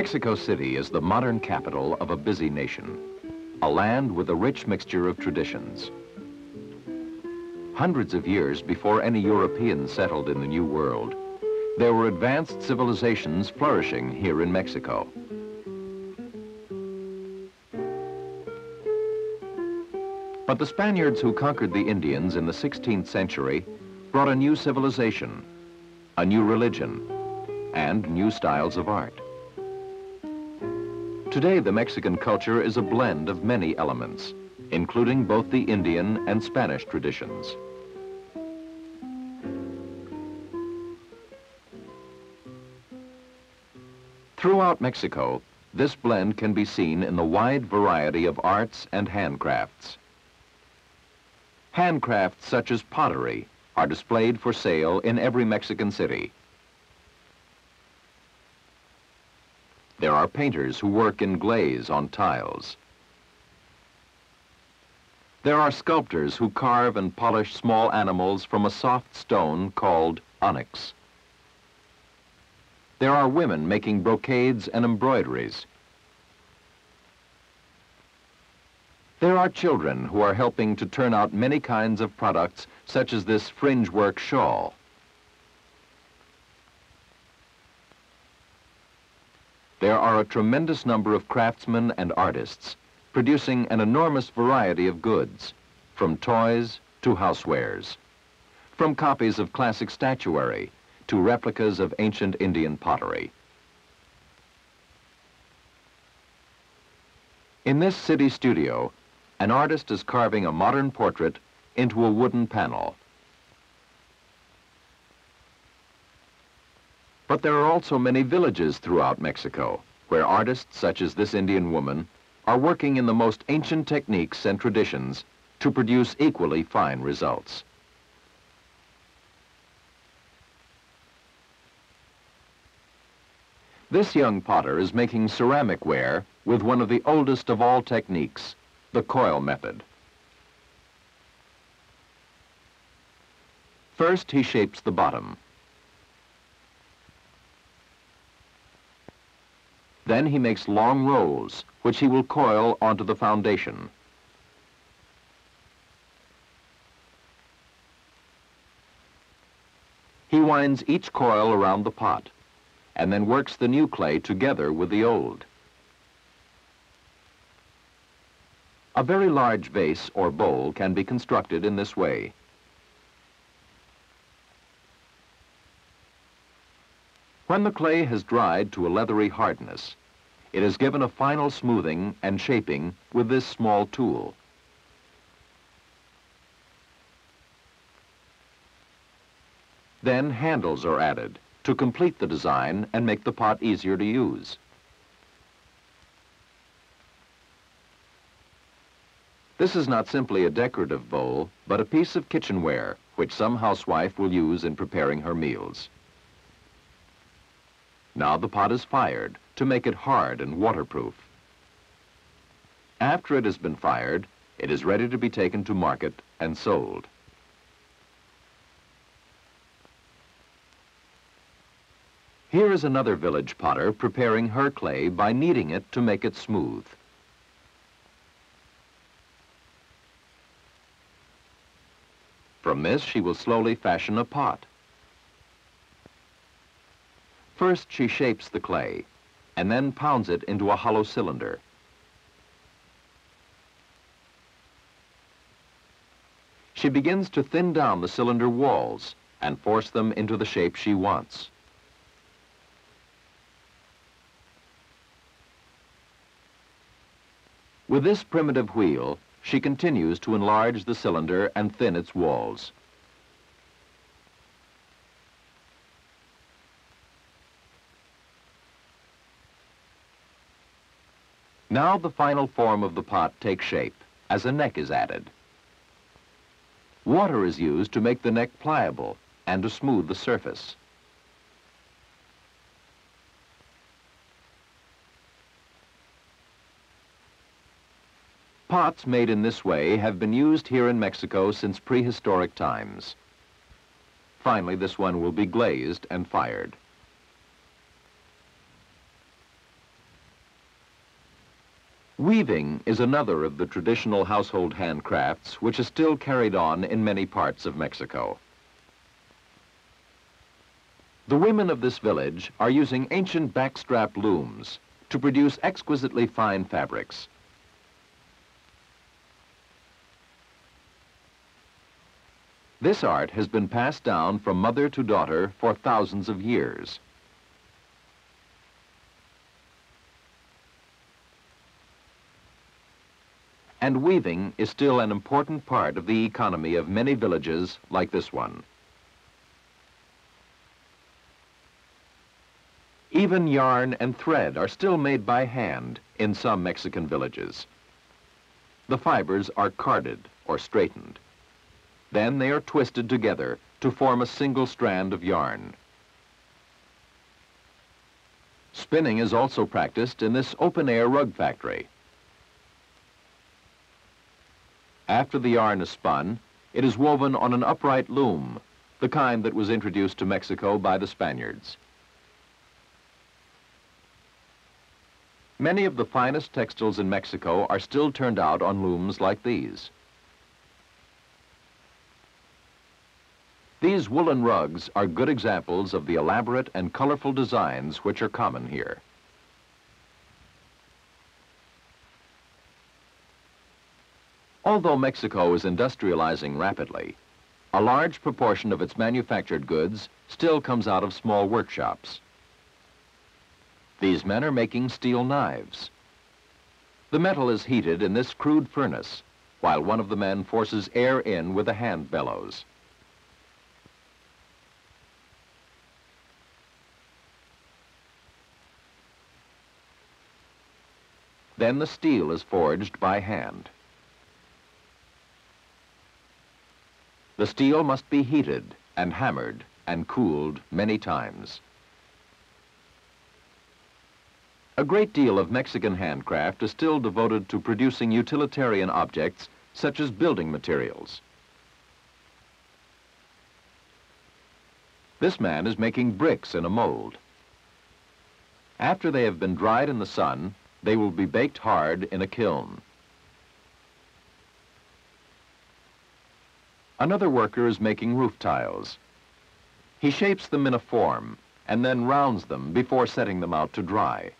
Mexico City is the modern capital of a busy nation, a land with a rich mixture of traditions. Hundreds of years before any Europeans settled in the New World, there were advanced civilizations flourishing here in Mexico. But the Spaniards who conquered the Indians in the 16th century brought a new civilization, a new religion, and new styles of art. Today, the Mexican culture is a blend of many elements, including both the Indian and Spanish traditions. Throughout Mexico, this blend can be seen in the wide variety of arts and handcrafts. Handcrafts such as pottery are displayed for sale in every Mexican city. There are painters who work in glaze on tiles. There are sculptors who carve and polish small animals from a soft stone called onyx. There are women making brocades and embroideries. There are children who are helping to turn out many kinds of products such as this fringe work shawl. There are a tremendous number of craftsmen and artists producing an enormous variety of goods, from toys to housewares, from copies of classic statuary to replicas of ancient Indian pottery. In this city studio, an artist is carving a modern portrait into a wooden panel. But there are also many villages throughout Mexico where artists such as this Indian woman are working in the most ancient techniques and traditions to produce equally fine results. This young potter is making ceramic ware with one of the oldest of all techniques, the coil method. First, he shapes the bottom. Then he makes long rolls, which he will coil onto the foundation. He winds each coil around the pot, and then works the new clay together with the old. A very large vase or bowl can be constructed in this way. When the clay has dried to a leathery hardness, it is given a final smoothing and shaping with this small tool. Then handles are added to complete the design and make the pot easier to use. This is not simply a decorative bowl, but a piece of kitchenware which some housewife will use in preparing her meals. Now the pot is fired to make it hard and waterproof. After it has been fired, it is ready to be taken to market and sold. Here is another village potter preparing her clay by kneading it to make it smooth. From this, she will slowly fashion a pot. First, she shapes the clay and then pounds it into a hollow cylinder. She begins to thin down the cylinder walls and force them into the shape she wants. With this primitive wheel, she continues to enlarge the cylinder and thin its walls. Now the final form of the pot takes shape as a neck is added. Water is used to make the neck pliable and to smooth the surface. Pots made in this way have been used here in Mexico since prehistoric times. Finally, this one will be glazed and fired. Weaving is another of the traditional household handcrafts which is still carried on in many parts of Mexico. The women of this village are using ancient backstrap looms to produce exquisitely fine fabrics. This art has been passed down from mother to daughter for thousands of years. And weaving is still an important part of the economy of many villages like this one. Even yarn and thread are still made by hand in some Mexican villages. The fibers are carded or straightened. Then they are twisted together to form a single strand of yarn. Spinning is also practiced in this open-air rug factory. After the yarn is spun, it is woven on an upright loom, the kind that was introduced to Mexico by the Spaniards. Many of the finest textiles in Mexico are still turned out on looms like these. These woolen rugs are good examples of the elaborate and colorful designs which are common here. Although Mexico is industrializing rapidly, a large proportion of its manufactured goods still comes out of small workshops. These men are making steel knives. The metal is heated in this crude furnace, while one of the men forces air in with a hand bellows. Then the steel is forged by hand. The steel must be heated and hammered and cooled many times. A great deal of Mexican handcraft is still devoted to producing utilitarian objects such as building materials. This man is making bricks in a mold. After they have been dried in the sun, they will be baked hard in a kiln. Another worker is making roof tiles. He shapes them in a form and then rounds them before setting them out to dry.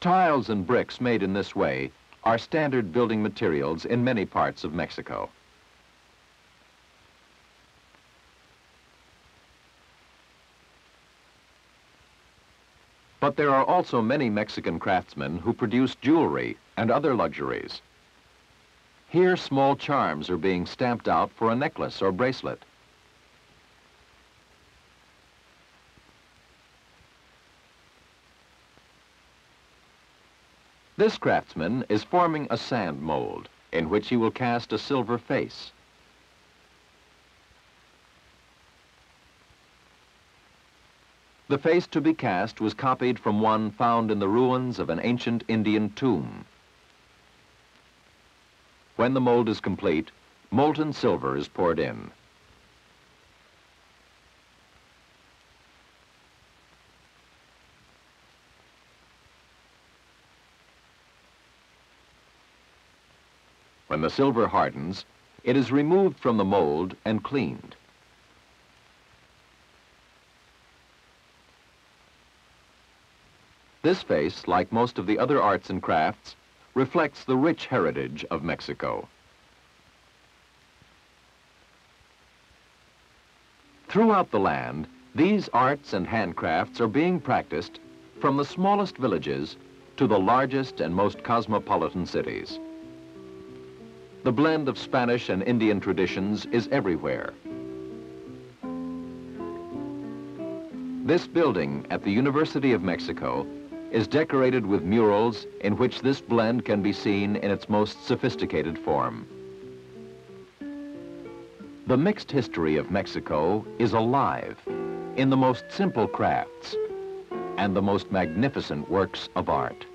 Tiles and bricks made in this way are standard building materials in many parts of Mexico. But there are also many Mexican craftsmen who produce jewelry and other luxuries. Here, small charms are being stamped out for a necklace or bracelet. This craftsman is forming a sand mold in which he will cast a silver face. The face to be cast was copied from one found in the ruins of an ancient Indian tomb. When the mold is complete, molten silver is poured in. When the silver hardens, it is removed from the mold and cleaned. This face, like most of the other arts and crafts, reflects the rich heritage of Mexico. Throughout the land, these arts and handcrafts are being practiced from the smallest villages to the largest and most cosmopolitan cities. The blend of Spanish and Indian traditions is everywhere. This building at the University of Mexico is decorated with murals in which this blend can be seen in its most sophisticated form. The mixed history of Mexico is alive in the most simple crafts and the most magnificent works of art.